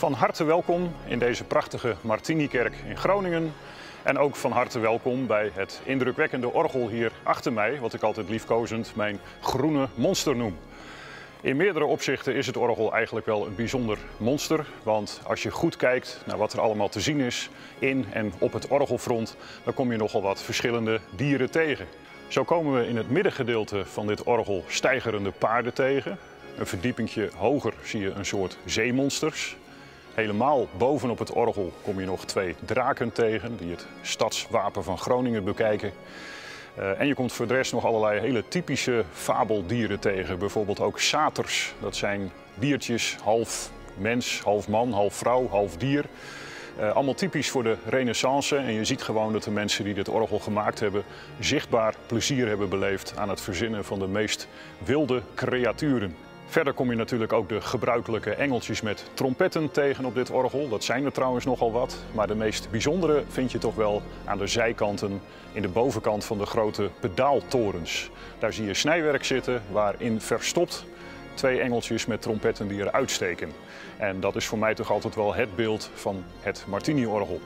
Van harte welkom in deze prachtige Martinikerk in Groningen. En ook van harte welkom bij het indrukwekkende orgel hier achter mij, wat ik altijd liefkozend mijn groene monster noem. In meerdere opzichten is het orgel eigenlijk wel een bijzonder monster. Want als je goed kijkt naar wat er allemaal te zien is in en op het orgelfront, dan kom je nogal wat verschillende dieren tegen. Zo komen we in het middengedeelte van dit orgel stijgerende paarden tegen. Een verdiepingje hoger zie je een soort zeemonsters. Helemaal bovenop het orgel kom je nog twee draken tegen die het stadswapen van Groningen bekijken. Uh, en je komt voor de nog allerlei hele typische fabeldieren tegen. Bijvoorbeeld ook saters. Dat zijn diertjes, half mens, half man, half vrouw, half dier. Uh, allemaal typisch voor de renaissance. En je ziet gewoon dat de mensen die dit orgel gemaakt hebben... zichtbaar plezier hebben beleefd aan het verzinnen van de meest wilde creaturen. Verder kom je natuurlijk ook de gebruikelijke engeltjes met trompetten tegen op dit orgel. Dat zijn er trouwens nogal wat. Maar de meest bijzondere vind je toch wel aan de zijkanten in de bovenkant van de grote pedaaltorens. Daar zie je snijwerk zitten waarin verstopt twee engeltjes met trompetten die eruit steken. En dat is voor mij toch altijd wel het beeld van het Martini-orgel.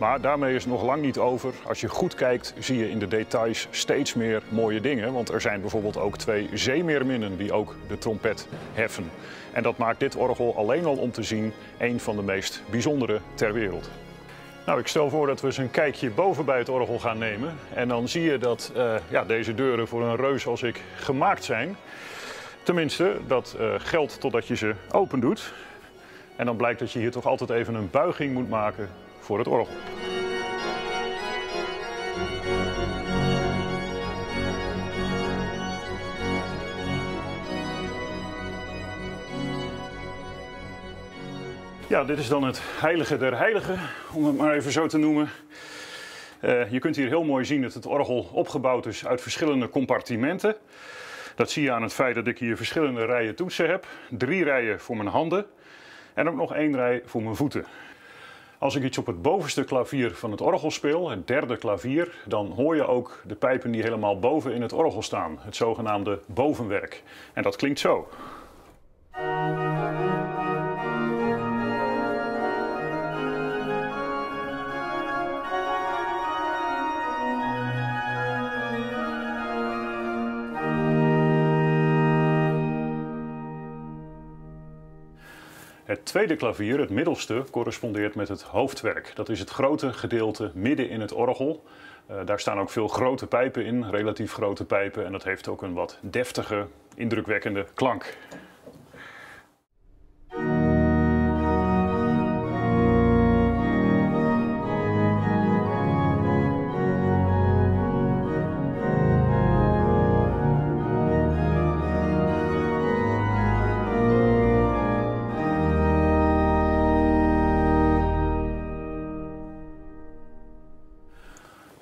Maar daarmee is het nog lang niet over. Als je goed kijkt zie je in de details steeds meer mooie dingen. Want er zijn bijvoorbeeld ook twee zeemeerminnen die ook de trompet heffen. En dat maakt dit orgel alleen al om te zien een van de meest bijzondere ter wereld. Nou, ik stel voor dat we eens een kijkje boven bij het orgel gaan nemen. En dan zie je dat uh, ja, deze deuren voor een reus als ik gemaakt zijn. Tenminste, dat uh, geldt totdat je ze open doet. En dan blijkt dat je hier toch altijd even een buiging moet maken voor het orgel. Ja, dit is dan het heilige der heiligen, om het maar even zo te noemen. Uh, je kunt hier heel mooi zien dat het orgel opgebouwd is uit verschillende compartimenten. Dat zie je aan het feit dat ik hier verschillende rijen toetsen heb. Drie rijen voor mijn handen en ook nog één rij voor mijn voeten. Als ik iets op het bovenste klavier van het orgel speel, het derde klavier, dan hoor je ook de pijpen die helemaal boven in het orgel staan. Het zogenaamde bovenwerk. En dat klinkt zo. Het tweede klavier, het middelste, correspondeert met het hoofdwerk. Dat is het grote gedeelte midden in het orgel. Uh, daar staan ook veel grote pijpen in, relatief grote pijpen. En dat heeft ook een wat deftige, indrukwekkende klank.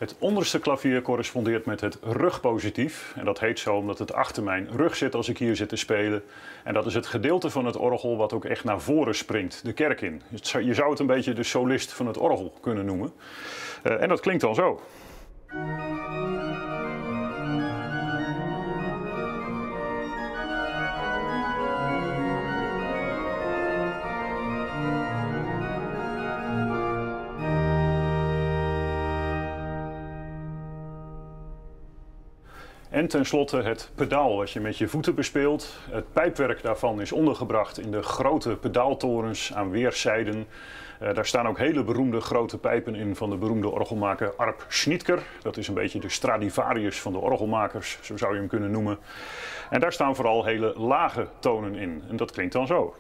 Het onderste klavier correspondeert met het rugpositief. En dat heet zo omdat het achter mijn rug zit als ik hier zit te spelen. En dat is het gedeelte van het orgel wat ook echt naar voren springt, de kerk in. Je zou het een beetje de solist van het orgel kunnen noemen. Uh, en dat klinkt dan zo. En tenslotte het pedaal wat je met je voeten bespeelt. Het pijpwerk daarvan is ondergebracht in de grote pedaaltorens aan weerszijden. Uh, daar staan ook hele beroemde grote pijpen in van de beroemde orgelmaker Arp Schnitker. Dat is een beetje de Stradivarius van de orgelmakers, zo zou je hem kunnen noemen. En daar staan vooral hele lage tonen in. En dat klinkt dan zo.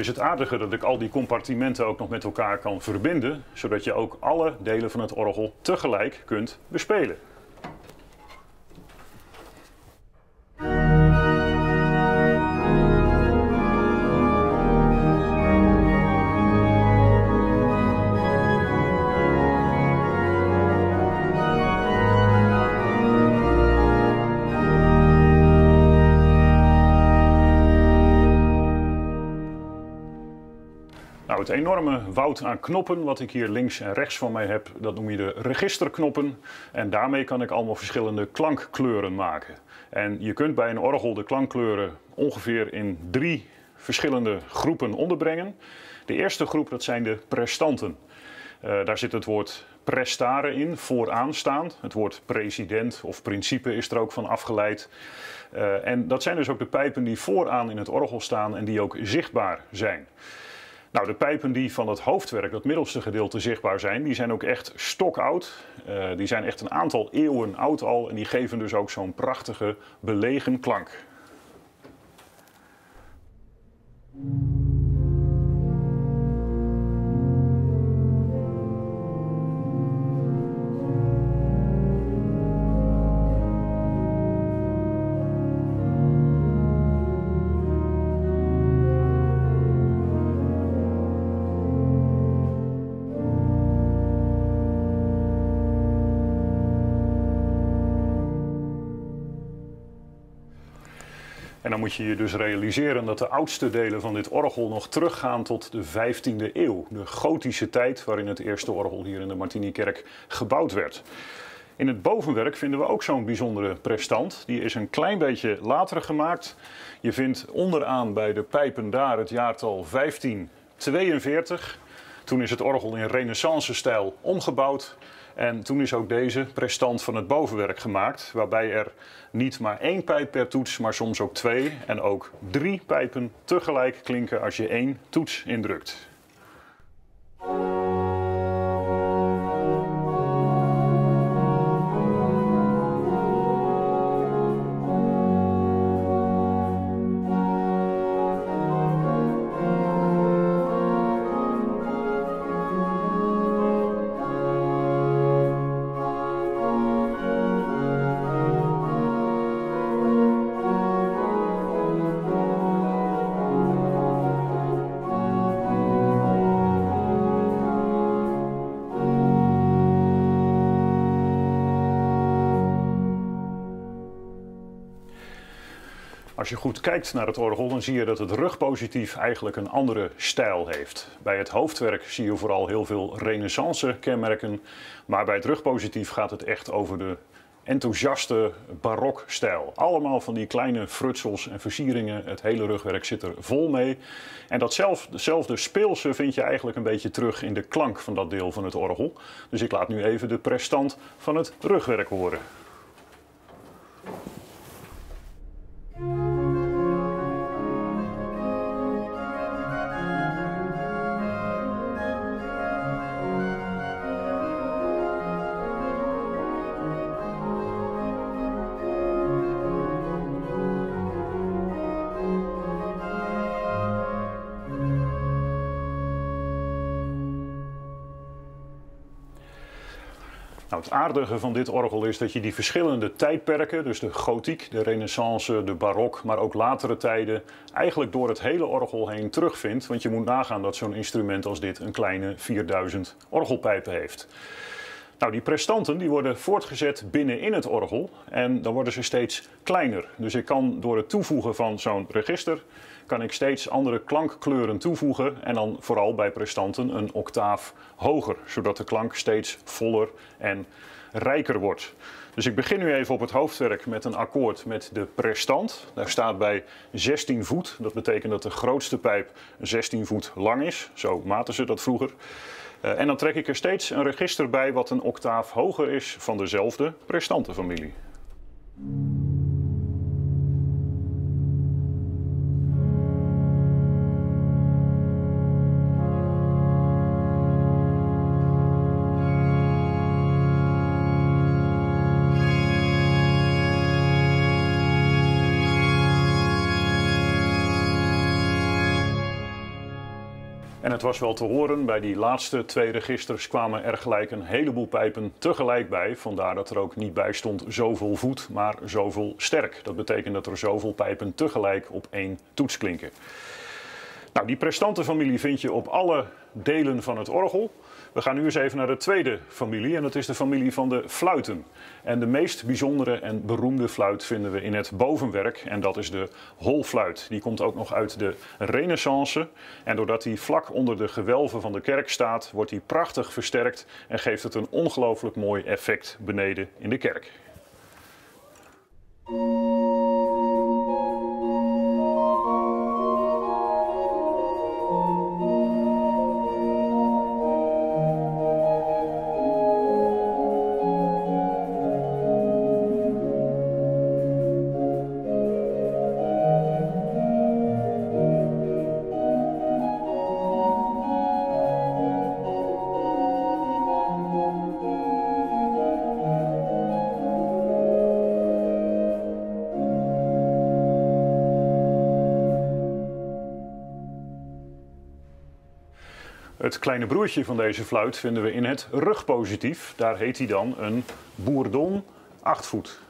Is het aardige dat ik al die compartimenten ook nog met elkaar kan verbinden, zodat je ook alle delen van het orgel tegelijk kunt bespelen. Enorme woud aan knoppen wat ik hier links en rechts van mij heb, dat noem je de registerknoppen. En daarmee kan ik allemaal verschillende klankkleuren maken. En je kunt bij een orgel de klankkleuren ongeveer in drie verschillende groepen onderbrengen. De eerste groep dat zijn de prestanten. Uh, daar zit het woord prestare in, vooraanstaand. Het woord president of principe is er ook van afgeleid. Uh, en dat zijn dus ook de pijpen die vooraan in het orgel staan en die ook zichtbaar zijn. Nou, de pijpen die van het hoofdwerk, dat middelste gedeelte, zichtbaar zijn, die zijn ook echt stokoud. Uh, die zijn echt een aantal eeuwen oud al en die geven dus ook zo'n prachtige belegen klank. En dan moet je je dus realiseren dat de oudste delen van dit orgel nog teruggaan tot de 15e eeuw. De gotische tijd waarin het eerste orgel hier in de Martinikerk gebouwd werd. In het bovenwerk vinden we ook zo'n bijzondere prestant. Die is een klein beetje later gemaakt. Je vindt onderaan bij de pijpen daar het jaartal 1542. Toen is het orgel in renaissance-stijl omgebouwd. En toen is ook deze prestant van het bovenwerk gemaakt, waarbij er niet maar één pijp per toets, maar soms ook twee en ook drie pijpen tegelijk klinken als je één toets indrukt. Je goed kijkt naar het orgel, dan zie je dat het rugpositief eigenlijk een andere stijl heeft. Bij het hoofdwerk zie je vooral heel veel renaissance kenmerken, maar bij het rugpositief gaat het echt over de enthousiaste barokstijl. Allemaal van die kleine frutsels en versieringen. Het hele rugwerk zit er vol mee. En datzelfde speelse vind je eigenlijk een beetje terug in de klank van dat deel van het orgel. Dus ik laat nu even de prestant van het rugwerk horen. Nou, het aardige van dit orgel is dat je die verschillende tijdperken, dus de gotiek, de renaissance, de barok, maar ook latere tijden, eigenlijk door het hele orgel heen terugvindt. Want je moet nagaan dat zo'n instrument als dit een kleine 4000 orgelpijpen heeft. Nou, die prestanten die worden voortgezet binnenin het orgel en dan worden ze steeds kleiner. Dus ik kan door het toevoegen van zo'n register kan ik steeds andere klankkleuren toevoegen en dan vooral bij prestanten een octaaf hoger, zodat de klank steeds voller en rijker wordt. Dus ik begin nu even op het hoofdwerk met een akkoord met de prestant. Daar staat bij 16 voet. Dat betekent dat de grootste pijp 16 voet lang is. Zo maten ze dat vroeger. Uh, en dan trek ik er steeds een register bij wat een octaaf hoger is van dezelfde prestantenfamilie. En het was wel te horen, bij die laatste twee registers kwamen er gelijk een heleboel pijpen tegelijk bij. Vandaar dat er ook niet bij stond zoveel voet, maar zoveel sterk. Dat betekent dat er zoveel pijpen tegelijk op één toets klinken. Nou, die prestantenfamilie vind je op alle delen van het orgel. We gaan nu eens even naar de tweede familie en dat is de familie van de fluiten. En de meest bijzondere en beroemde fluit vinden we in het bovenwerk en dat is de holfluit. Die komt ook nog uit de renaissance en doordat hij vlak onder de gewelven van de kerk staat, wordt hij prachtig versterkt en geeft het een ongelooflijk mooi effect beneden in de kerk. Het kleine broertje van deze fluit vinden we in het rugpositief. Daar heet hij dan een bourdon achtvoet.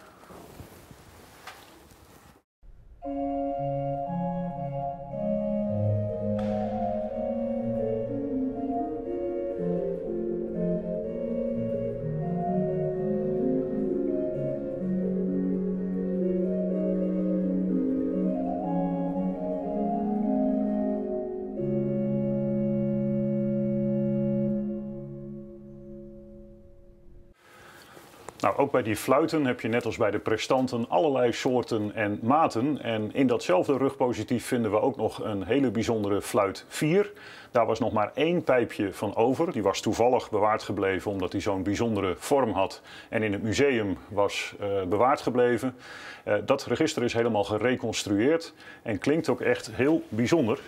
Nou, ook bij die fluiten heb je net als bij de prestanten allerlei soorten en maten. En in datzelfde rugpositief vinden we ook nog een hele bijzondere fluit 4. Daar was nog maar één pijpje van over. Die was toevallig bewaard gebleven omdat hij zo'n bijzondere vorm had. En in het museum was uh, bewaard gebleven. Uh, dat register is helemaal gereconstrueerd en klinkt ook echt heel bijzonder.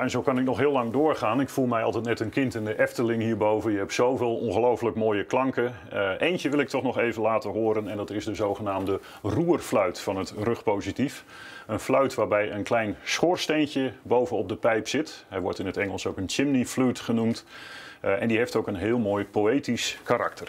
En zo kan ik nog heel lang doorgaan. Ik voel mij altijd net een kind in de Efteling hierboven. Je hebt zoveel ongelooflijk mooie klanken. Uh, eentje wil ik toch nog even laten horen en dat is de zogenaamde roerfluit van het rugpositief. Een fluit waarbij een klein schoorsteentje bovenop de pijp zit. Hij wordt in het Engels ook een chimney flute genoemd. Uh, en die heeft ook een heel mooi poëtisch karakter.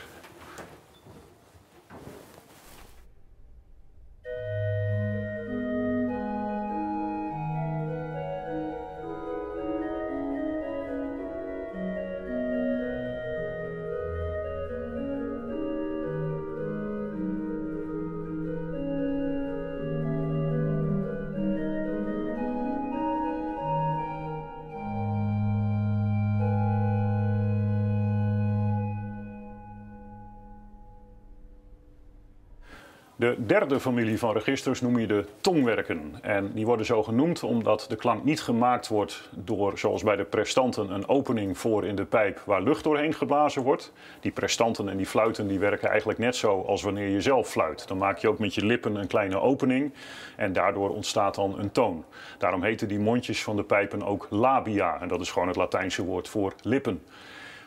De derde familie van registers noem je de tongwerken. En die worden zo genoemd omdat de klank niet gemaakt wordt door, zoals bij de prestanten, een opening voor in de pijp waar lucht doorheen geblazen wordt. Die prestanten en die fluiten die werken eigenlijk net zo als wanneer je zelf fluit. Dan maak je ook met je lippen een kleine opening en daardoor ontstaat dan een toon. Daarom heten die mondjes van de pijpen ook labia en dat is gewoon het Latijnse woord voor lippen.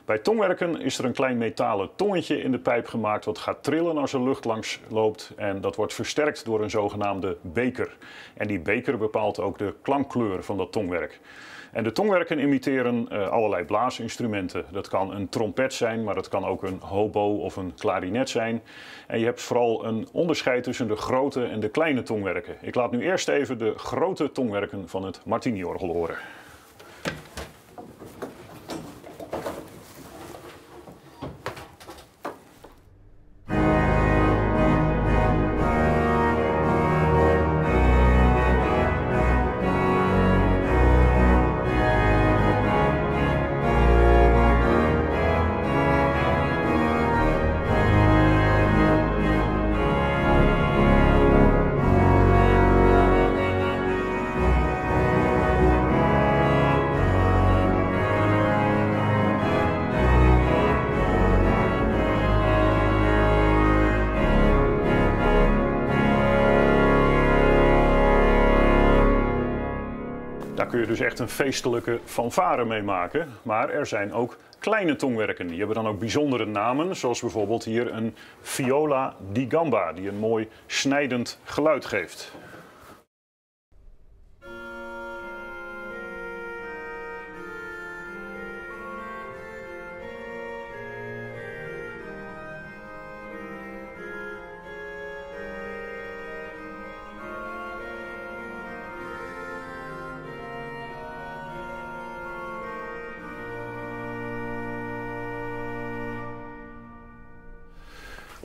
Bij tongwerken is er een klein metalen tongetje in de pijp gemaakt wat gaat trillen als er lucht langs loopt en dat wordt versterkt door een zogenaamde beker. En die beker bepaalt ook de klankkleur van dat tongwerk. En de tongwerken imiteren uh, allerlei blaasinstrumenten. Dat kan een trompet zijn, maar dat kan ook een hobo of een klarinet zijn. En je hebt vooral een onderscheid tussen de grote en de kleine tongwerken. Ik laat nu eerst even de grote tongwerken van het Martini-orgel horen. Kun je dus echt een feestelijke fanfare mee maken. Maar er zijn ook kleine tongwerken. Die hebben dan ook bijzondere namen, zoals bijvoorbeeld hier een viola di gamba, die een mooi snijdend geluid geeft.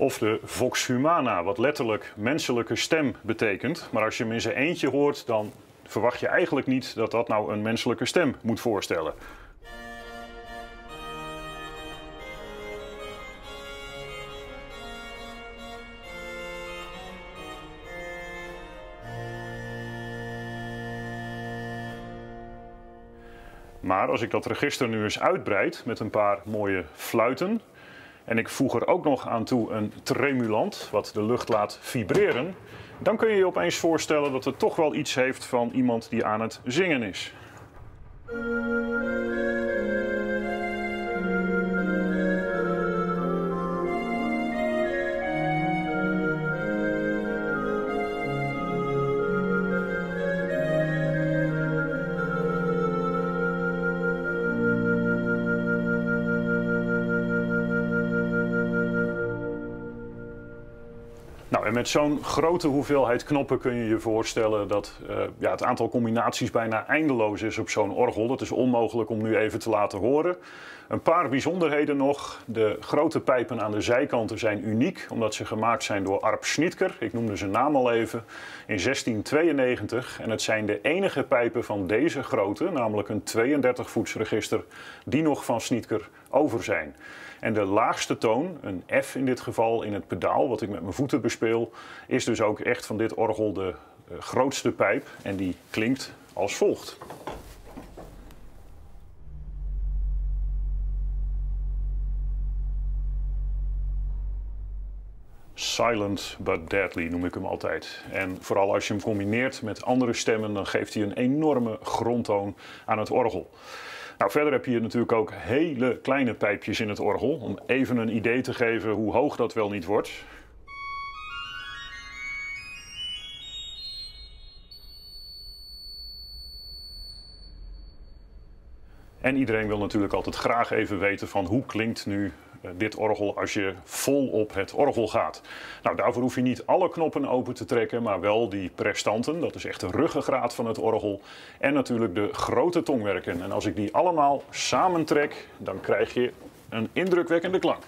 Of de vox humana, wat letterlijk menselijke stem betekent. Maar als je hem in zijn eentje hoort, dan verwacht je eigenlijk niet dat dat nou een menselijke stem moet voorstellen. Maar als ik dat register nu eens uitbreid met een paar mooie fluiten, en ik voeg er ook nog aan toe een tremulant, wat de lucht laat vibreren, dan kun je je opeens voorstellen dat het toch wel iets heeft van iemand die aan het zingen is. Met zo'n grote hoeveelheid knoppen kun je je voorstellen dat uh, ja, het aantal combinaties bijna eindeloos is op zo'n orgel. Dat is onmogelijk om nu even te laten horen. Een paar bijzonderheden nog. De grote pijpen aan de zijkanten zijn uniek, omdat ze gemaakt zijn door Arp Schnitker. Ik noemde zijn naam al even. In 1692. En het zijn de enige pijpen van deze grootte, namelijk een 32 voetsregister, die nog van Schnitker over zijn. En de laagste toon, een F in dit geval, in het pedaal, wat ik met mijn voeten bespeel, is dus ook echt van dit orgel de eh, grootste pijp. En die klinkt als volgt. Silent but deadly noem ik hem altijd. En vooral als je hem combineert met andere stemmen, dan geeft hij een enorme grondtoon aan het orgel. Nou, verder heb je hier natuurlijk ook hele kleine pijpjes in het orgel, om even een idee te geven hoe hoog dat wel niet wordt. En iedereen wil natuurlijk altijd graag even weten van hoe klinkt nu dit orgel als je vol op het orgel gaat. Nou, daarvoor hoef je niet alle knoppen open te trekken, maar wel die prestanten. Dat is echt de ruggengraat van het orgel. En natuurlijk de grote tongwerken. En als ik die allemaal samentrek, dan krijg je een indrukwekkende klank.